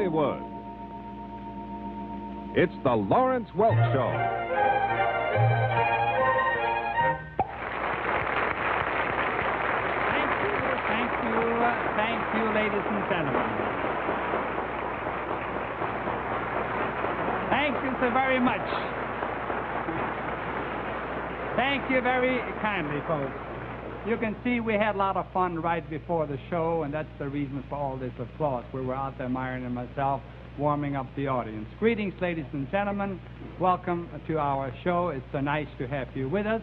Hollywood. It's the Lawrence Welk Show. Thank you, thank you, thank you, ladies and gentlemen. Thank you so very much. Thank you very kindly, folks. You can see we had a lot of fun right before the show, and that's the reason for all this applause. We were out there, Myron and myself, warming up the audience. Greetings, ladies and gentlemen. Welcome to our show. It's so nice to have you with us.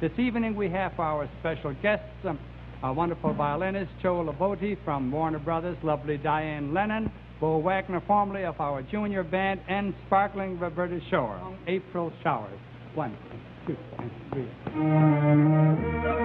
This evening we have our special guests, um, our wonderful violinist Joe Livoti from Warner Brothers, lovely Dianne Lennon, Bo Wagner, formerly of our junior band, and sparkling Roberta Shore. April Showers. One, two, and three.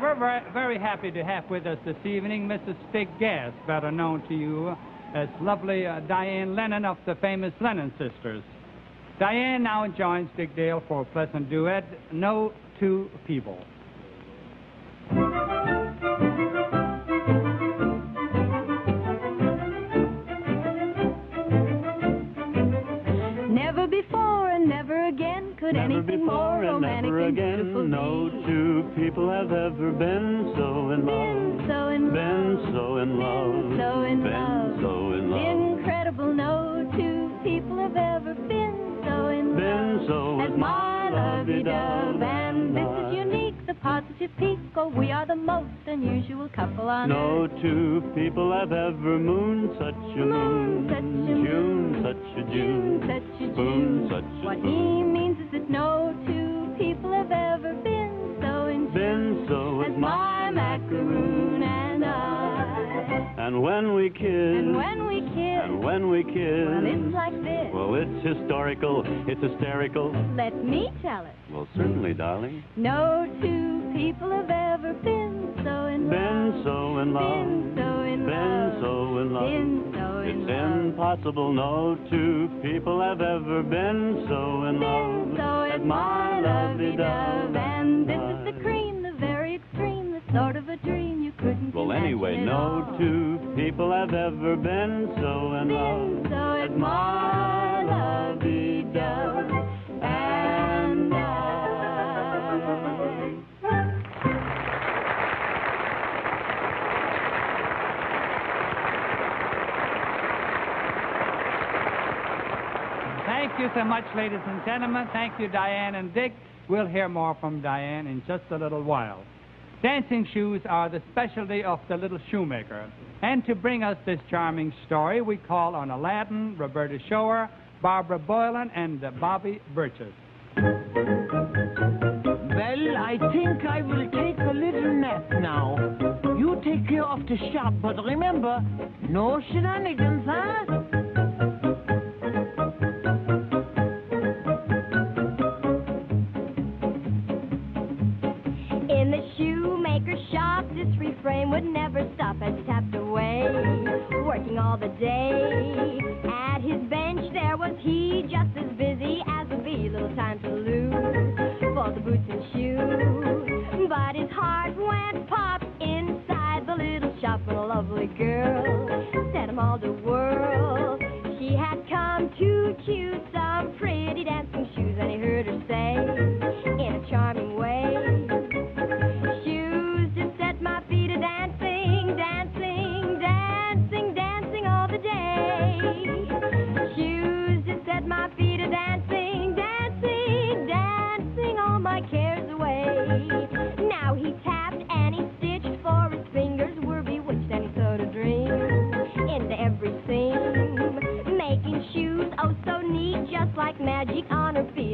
We're very, happy to have with us this evening Mrs. Dick Gass, better known to you as lovely uh, Dianne Lennon of the famous Lennon sisters. Dianne now joins Dick Dale for a pleasant duet, No Two People. Never before and never again could Never anything before more and romantic never and again. beautiful No be. two people have ever been so in Been love. so in Been love. so in love. Been so in Been love. so in love. Incredible, no two people have ever been so in Been love so as my lovey-dove. lovey-dove And this is unique, the positive peak. Oh, we are the most unusual couple on No earth. two people have ever mooned such a moon. Moon, such a moon. June, such a June. such a June. such a What he means that no two people have ever been And when we kiss. And when we kiss, And when we kiss. well, it's like this. Well, it's historical. It's hysterical. Let me tell it. Well, certainly, darling. No two people have ever been so in love. Been so in love. Been so in love. Been so in love. Been so in It's love. impossible no two people have ever been so in love Been so as in my lovey dove. And this is the cream, the very extreme, the sort of a dream you Well, anyway, no two people have ever been so in love so as as my lovey dove. And I. Thank you so much, ladies and gentlemen. Thank you, Dianne and Dick. We'll hear more from Dianne in just a little while. Dancing shoes are the specialty of the little shoemaker. And to bring us this charming story, we call on Aladdin, Roberta Shore, Barbara Boylan, and uh, Bobby Burgess. Well, I think I will take a little nap now. You take care of the shop, but remember, no shenanigans, huh? frame would never stop as tapped away, working all the day. At his bench there was he, just as busy as would be, little time to lose. For the boots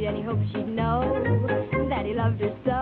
and he hoped she'd know that he loved her so.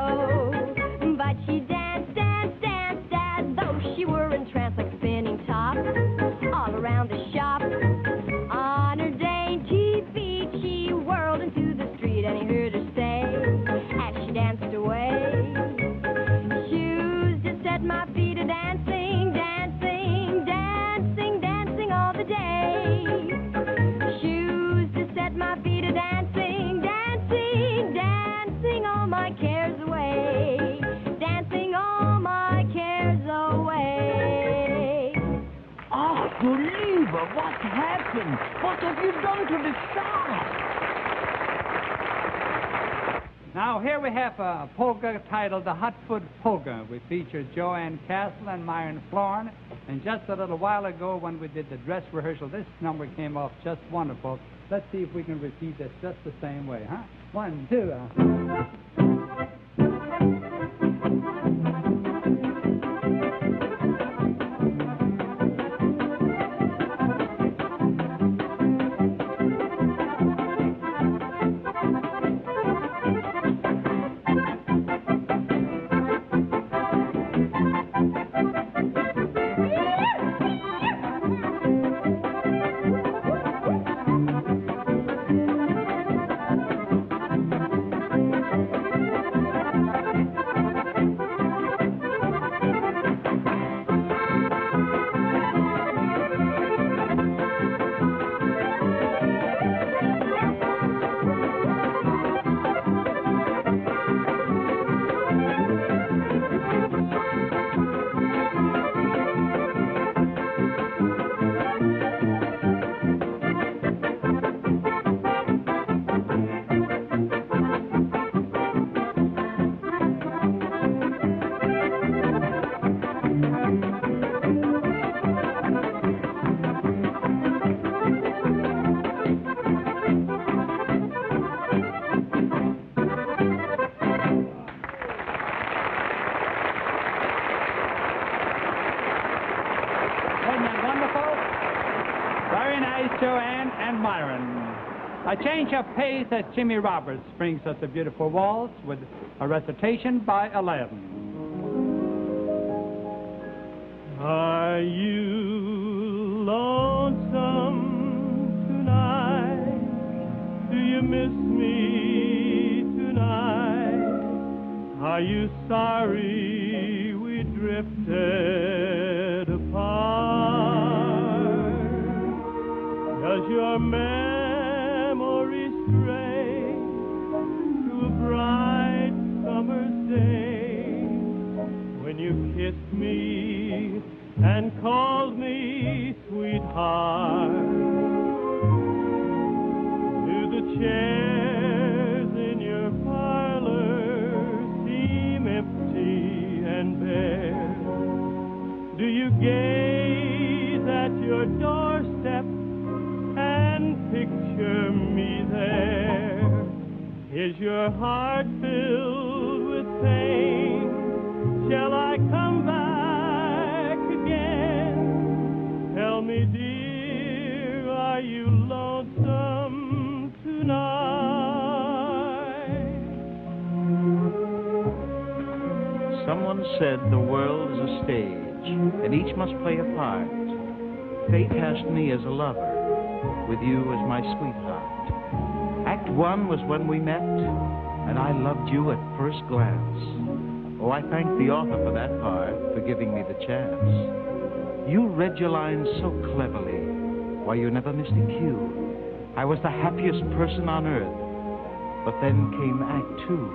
Look at. Now, here we have a polka titled The Hotfoot Polka. We featured Jo Ann Castle and Myron Floren. And just a little while ago, when we did the dress rehearsal, this number came off just wonderful. Let's see if we can repeat this just the same way, huh? One, two. Uh... Pianista Jimmy Roberts brings us a beautiful waltz with a recitation by Aladdin. Are you lonesome tonight? Do you miss me tonight? Are you sorry we drifted? first glance. Oh, I thank the author for that part, for giving me the chance. You read your lines so cleverly, why you never missed a cue. I was the happiest person on earth, but then came Act Two.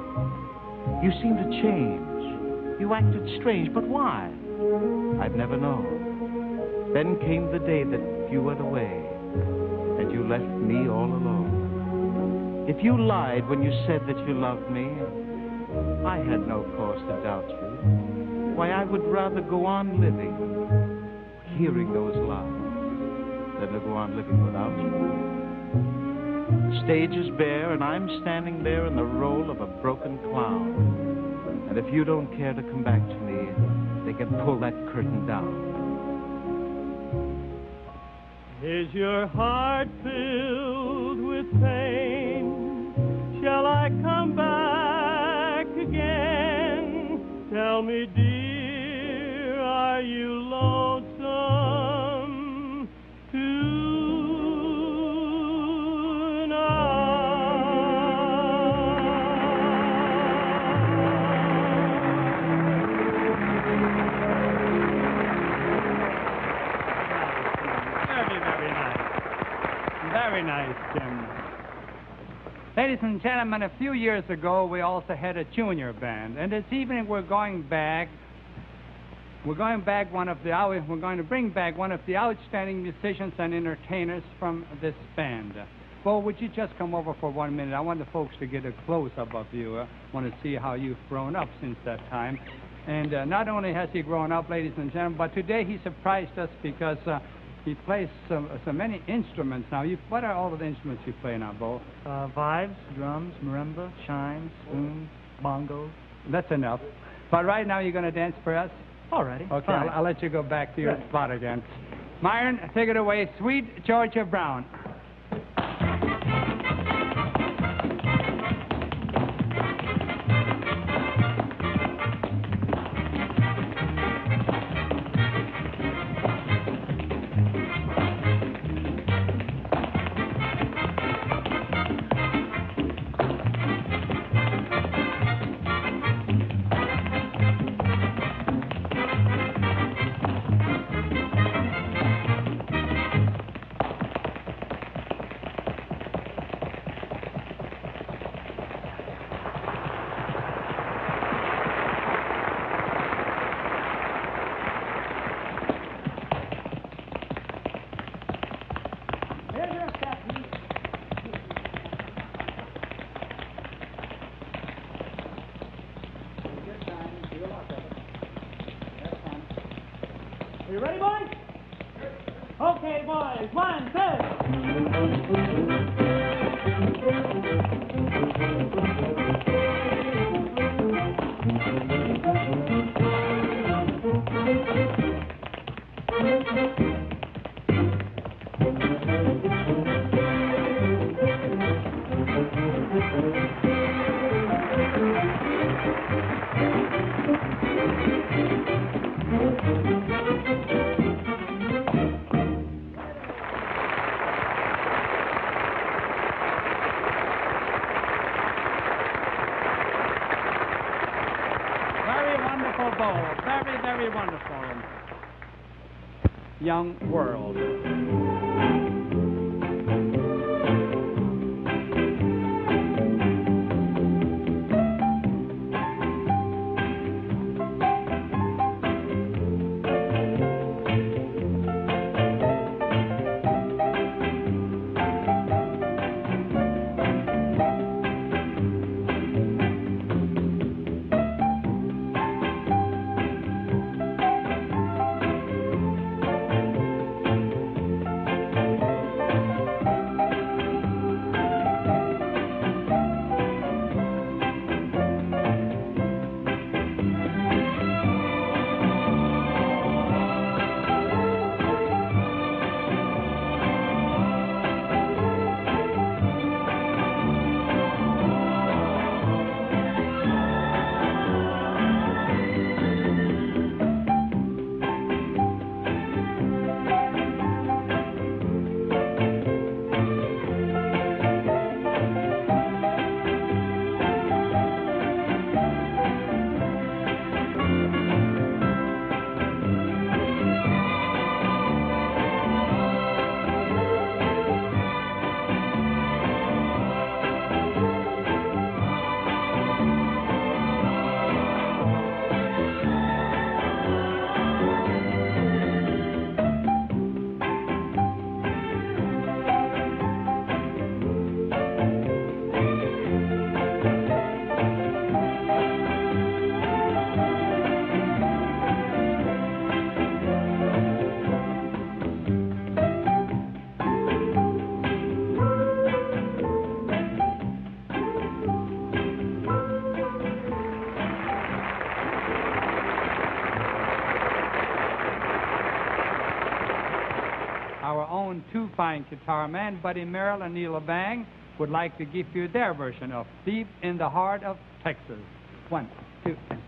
You seemed to change. You acted strange, but why? I'd never known. Then came the day that you went away, and you left me all alone. If you lied when you said that you loved me, I had no cause to doubt you. Why, I would rather go on living, hearing those lies, than to go on living without you. The stage is bare, and I'm standing there in the role of a broken clown. And if you don't care to come back to me, they can pull that curtain down. Is your heart filled with pain? Ladies and gentlemen, a few years ago, we also had a junior band, and this evening we're going back. We're going back one of the we're going to bring back one of the outstanding musicians and entertainers from this band. Bo, would you just come over for one minute? I want the folks to get a close up of you. I want to see how you've grown up since that time. And uh, not only has he grown up, ladies and gentlemen, but today he surprised us because uh, he plays so, so many instruments now. You, what are all of the instruments you play now, Bo? Uh, vibes, drums, marimba, chimes, spoons, bongos. That's enough. But right now you're going to dance for us? Alrighty. Okay. I'll, I'll let you go back to your spot again. Myron, take it away. Sweet Georgia Brown. Young world. Fine guitar man, Buddy Merrill and Neil LeVang, would like to give you their version of Deep in the Heart of Texas. One, two, three.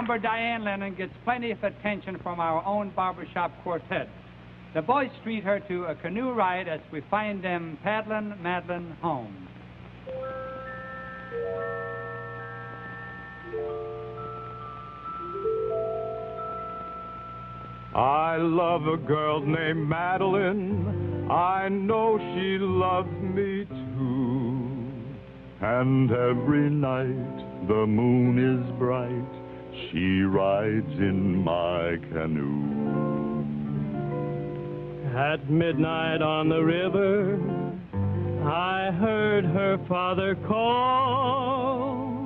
Number, Dianne Lennon gets plenty of attention from our own barbershop quartet. The boys treat her to a canoe ride as we find them paddling Madeline home. I love a girl named Madeline. I know she loves me too. And every night the moon is bright. She rides in my canoe. At midnight on the river, I heard her father call.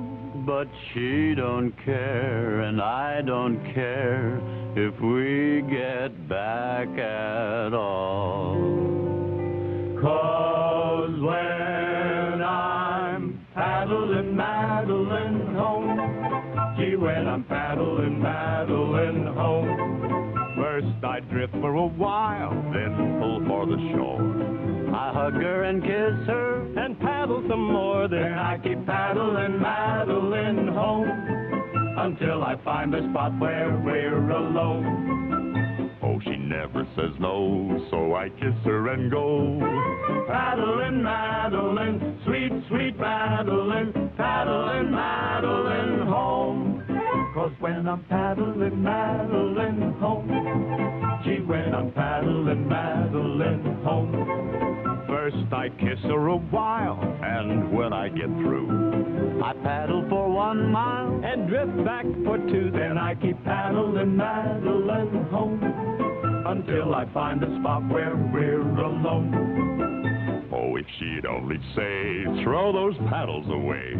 But she don't care, and I don't care if we get back at all. Cause when I'm paddling Madeline when I'm paddling Madeline home, First I drift for a while, then pull for the shore. I hug her and kiss her and paddle some more. Then I keep paddling Madeline home until I find a spot where we're alone. Oh, she never says no, so I kiss her and go. Paddling Madeline, sweet, sweet Madeline, paddling Madeline home. Cause when I'm paddling Madeline home, gee, when I'm paddling Madeline home. First I kiss her a while, and when I get through, I paddle for one mile and drift back for two. Then I keep paddling Madeline home until I find a spot where we're alone. oh, if she'd only say, throw those paddles away.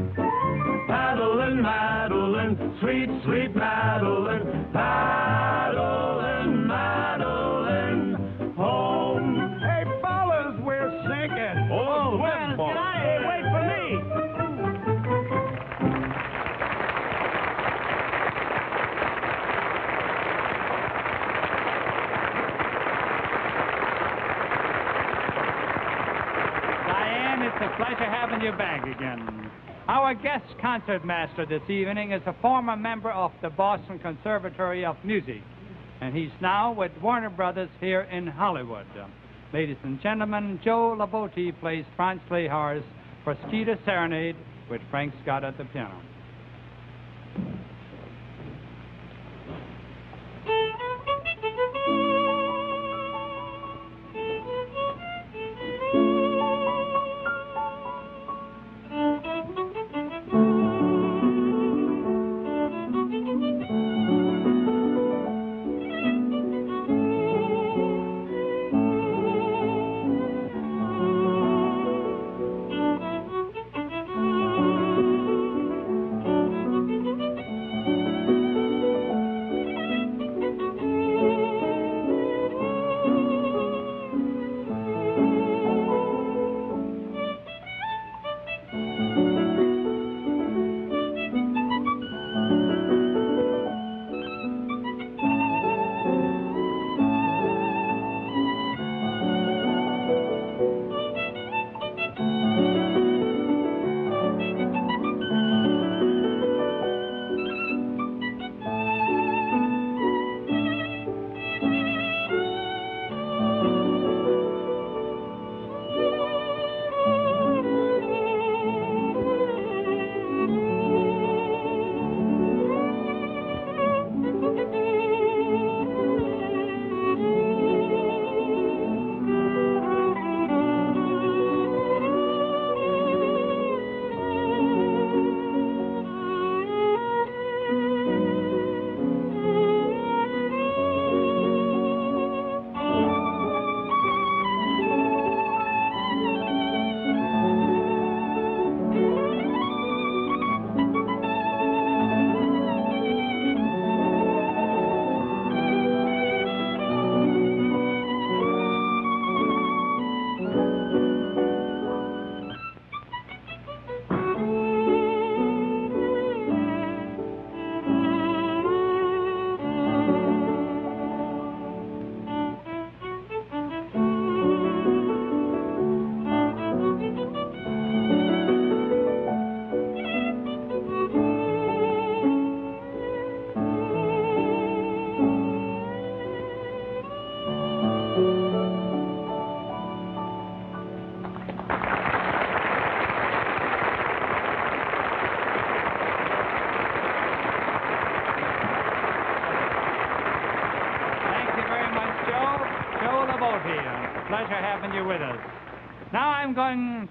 Paddling Madeline, sweet, sweet Madeline, paddling Madeline home. Hey, fellas, we're sinking. Oh, man, get out of here. Wait for me. Dianne, it's a pleasure having you back again. Our guest concertmaster this evening is a former member of the Boston Conservatory of Music, and he's now with Warner Brothers here in Hollywood. Ladies and gentlemen, Joe Livoti plays Franz Lehars for Serenade with Frank Scott at the piano.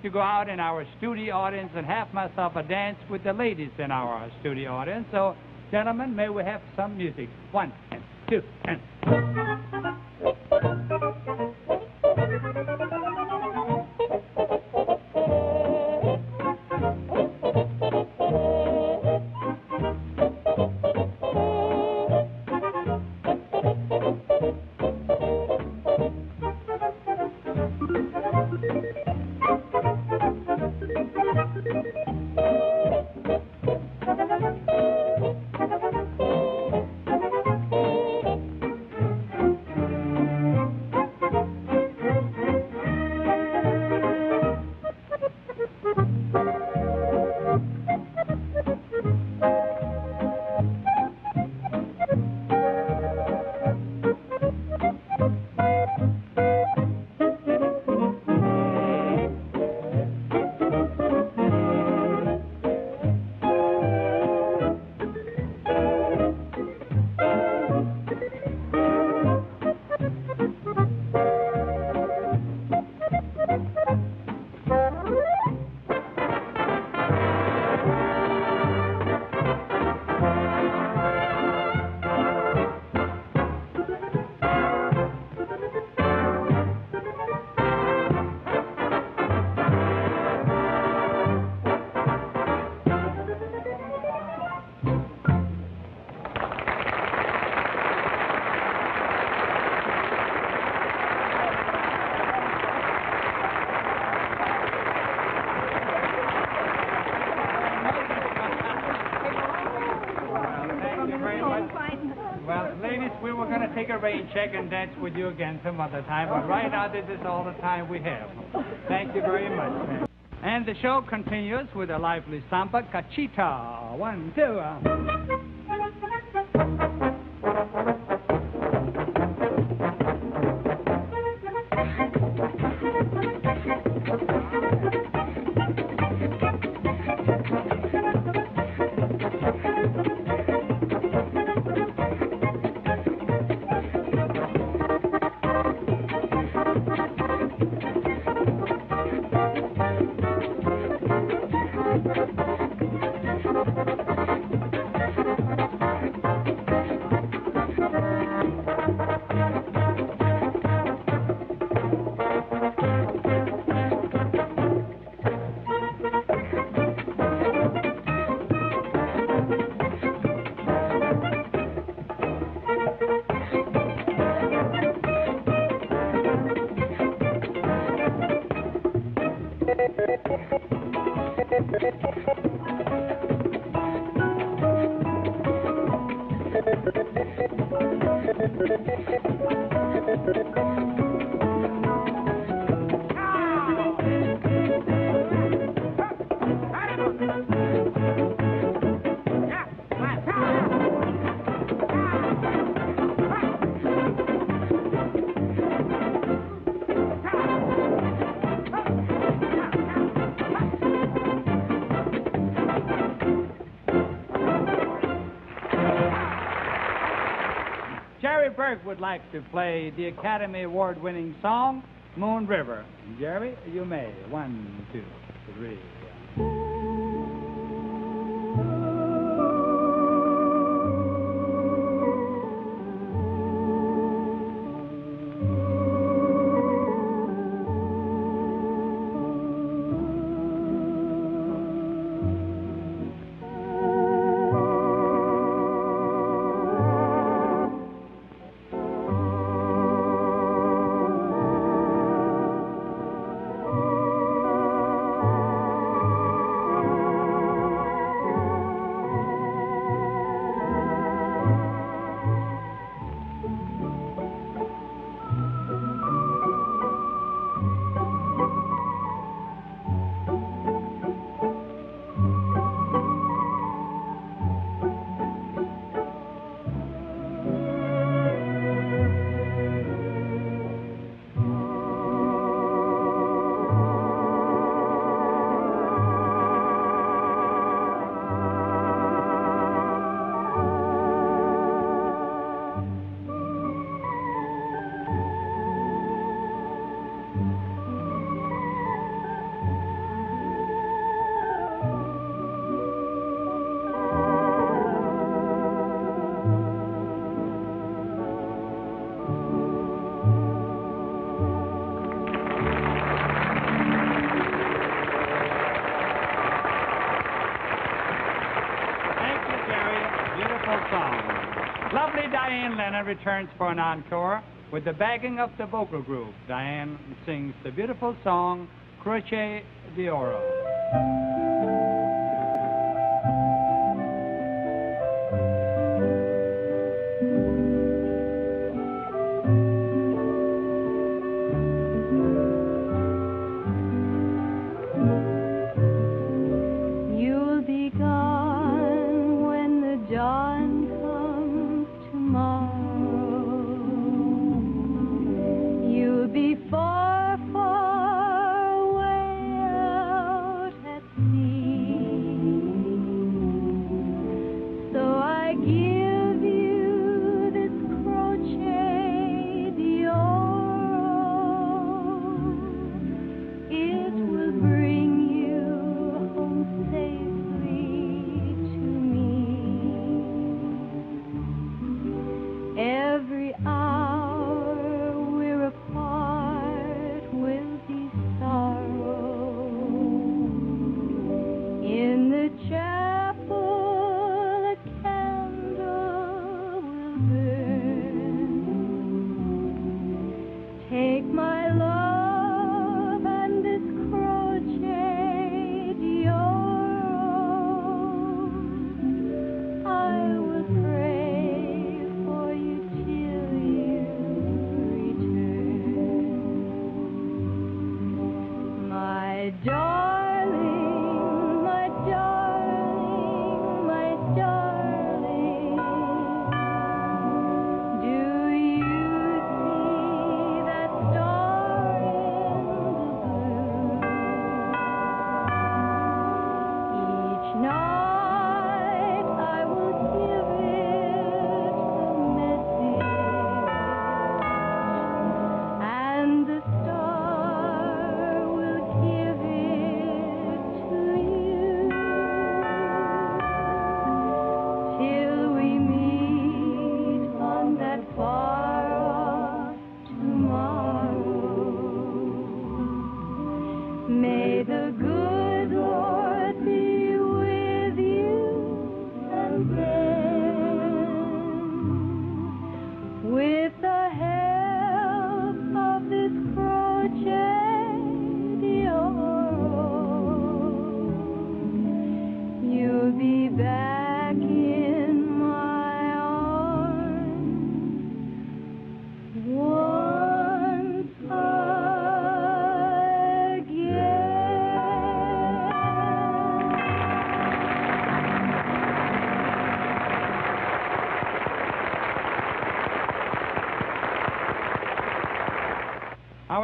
To go out in our studio audience and have myself a dance with the ladies in our studio audience. So, gentlemen, may we have some music? One take a rain check and dance with you again some other time, but right now this is all the time we have. Thank you very much. And the show continues with a lively samba cachita. One, two. Um. Would like to play the Academy Award winning song, Moon River. Jerry, you may. One, two, three. Diana returns for an encore with the backing of the vocal group. Dianne sings the beautiful song, Croce d'Oro.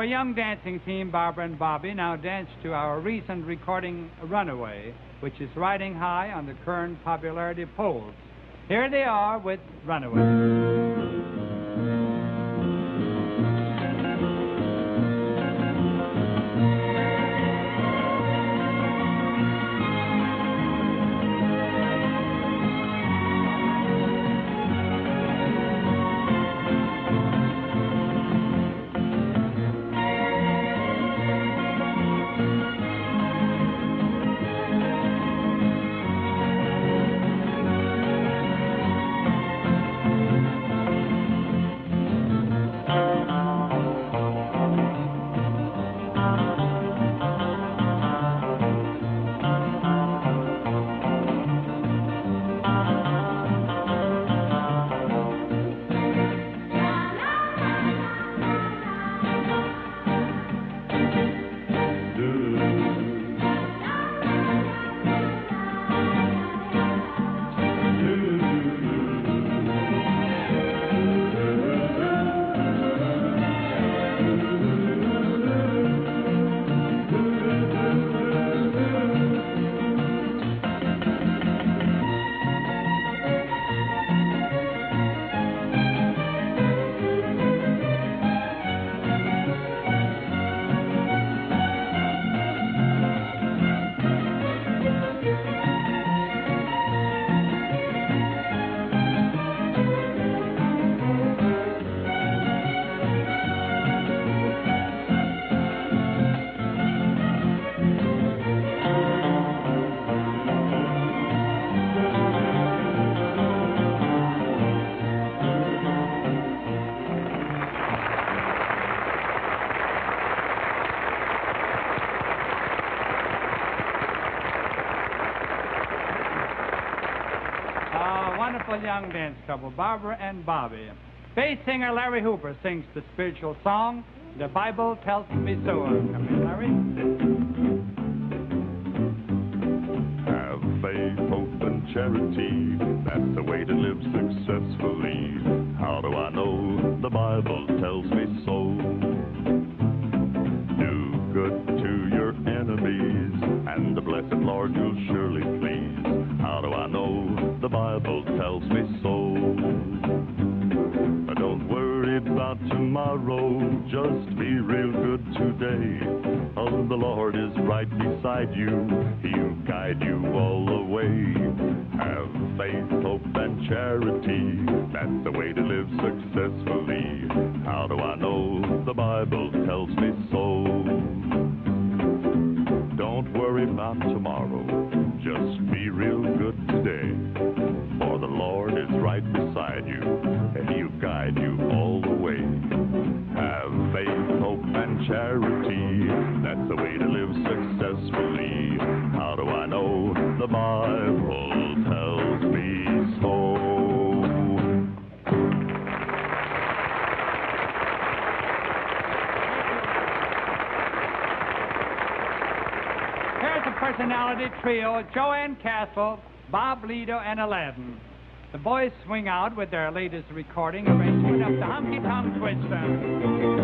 Our young dancing team, Barbara and Bobby, now dance to our recent recording Runaway, which is riding high on the current popularity polls. Here they are with Runaway. Young dance couple, Barbara and Bobby. Bass singer Larry Hooper sings the spiritual song, The Bible Tells Me So. Come Larry. Have faith, hope, and charity. That's the way to live successfully. How do I know? The Bible tells me so. Tells me so. Don't worry about tomorrow, just be real good today. Oh, the Lord is right beside you, He'll guide you all the way. Have faith, hope, and charity, that's the way to live successfully. How do I know? The Bible tells me so. Don't worry about tomorrow, just be real good charity. That's the way to live successfully. How do I know? The Bible tells me so. Here's a personality trio Jo Ann Castle, Bob Lido, and Aladdin. The boys swing out with their latest recording arrangement of the Honky Tonk Twister.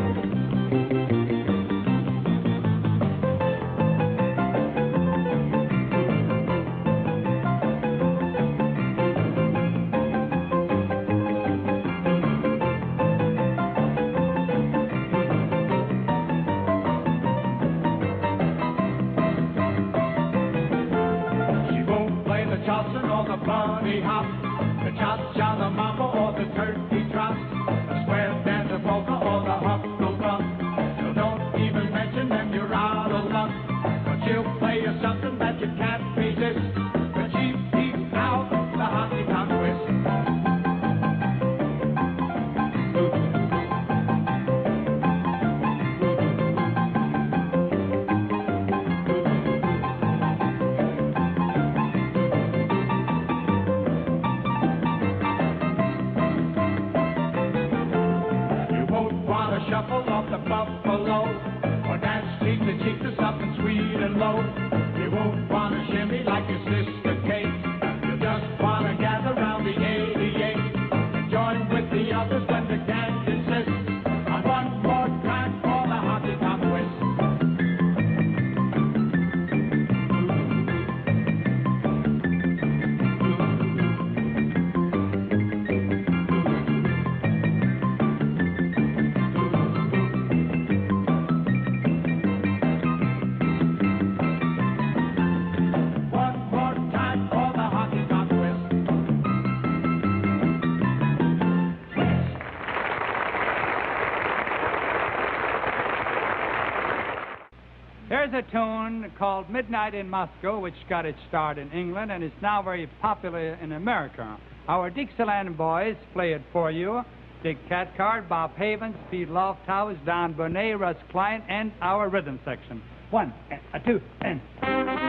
Tune called Midnight in Moscow, which got its start in England and is now very popular in America. Our Dixieland boys play it for you. Dick Cathcart, Bob Havens, Pete Lofthouse, Don Bonnee, Russ Klein, and our rhythm section. One, and a two, and.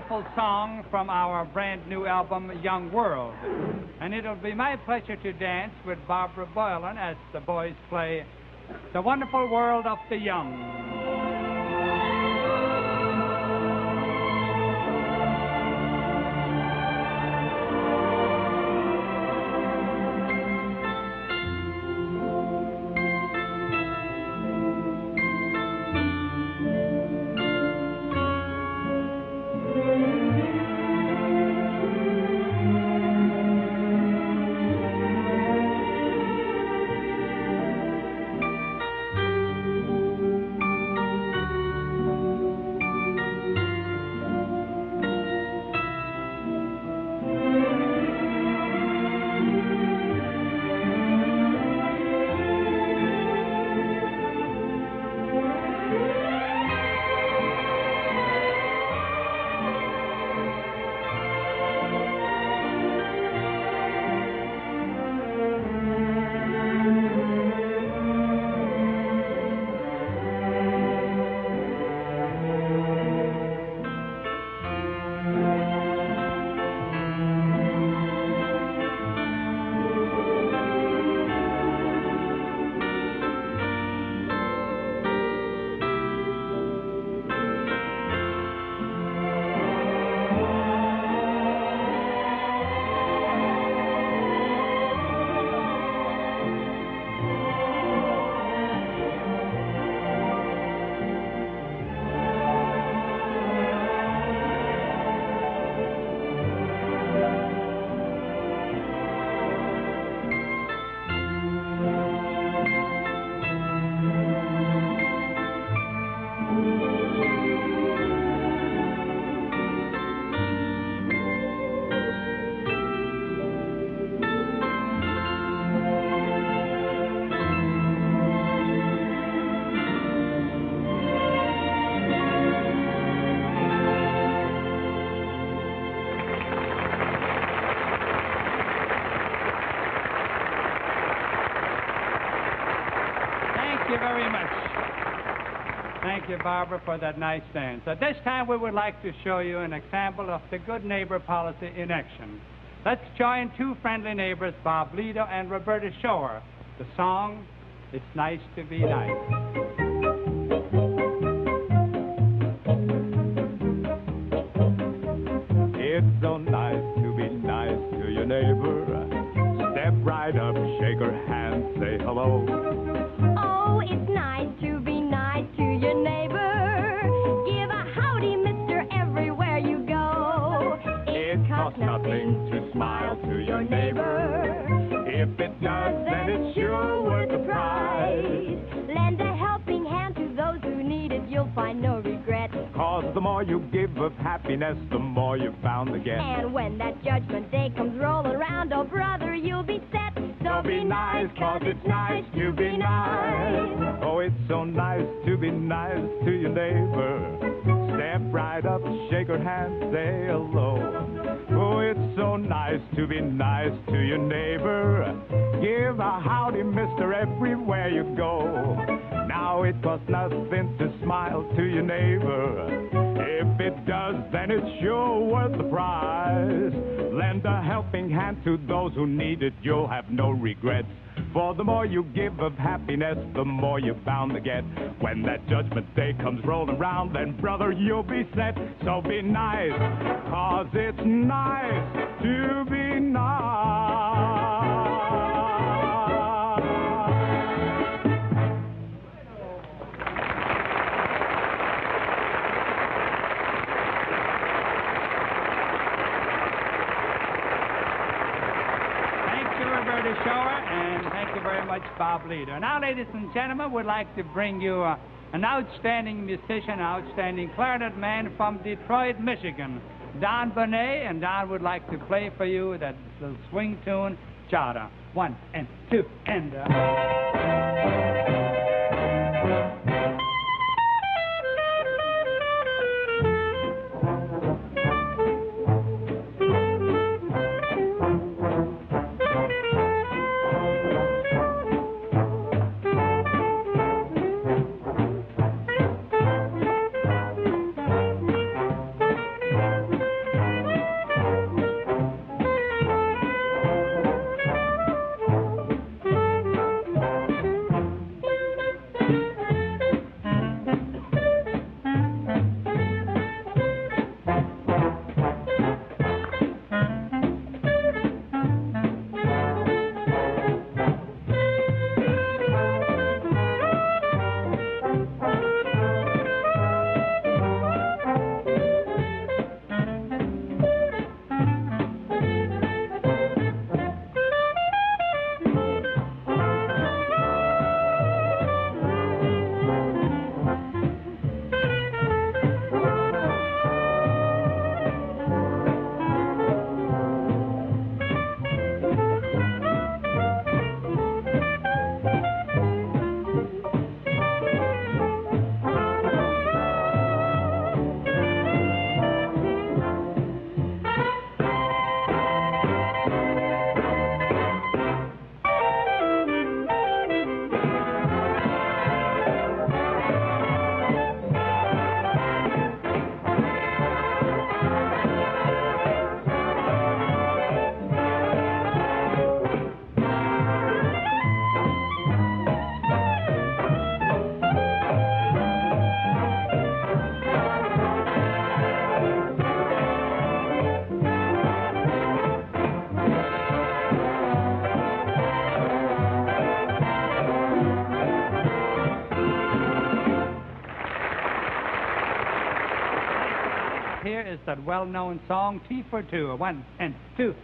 Beautiful song from our brand new album, Young World. And it'll be my pleasure to dance with Barbara Boylan as the boys play The Wonderful World of the Young. You, Barbara, for that nice dance. At this time, we would like to show you an example of the good neighbor policy in action. Let's join two friendly neighbors, Bob Lido and Roberta Shore. The song, It's Nice to Be Nice. The more you give of happiness, the more you're bound to get. And when that judgment day comes rolling around, oh brother, you'll be set. So, So be nice, cause it's nice to be nice. Oh, it's so nice to be nice to your neighbor. Step right up, shake her hand, say hello. Oh, it's so nice to be nice to your neighbor. Give a howdy, mister, everywhere you go. Now it costs nothing to smile to your neighbor. If it does, then it's sure worth the price. Lend a helping hand to those who need it, you'll have no regrets. For the more you give of happiness, the more you're bound to get. When that judgment day comes rolling round, then brother, you'll be set. So be nice, cause it's nice to be nice. And thank you very much, Bob Lido. Now, ladies and gentlemen, we'd like to bring you uh, an outstanding musician, outstanding clarinet man from Detroit, Michigan, Don Bonnee, and Don would like to play for you that little swing tune, Ja Da. One and two and. Uh... that well-known song, Tea for Two. One and two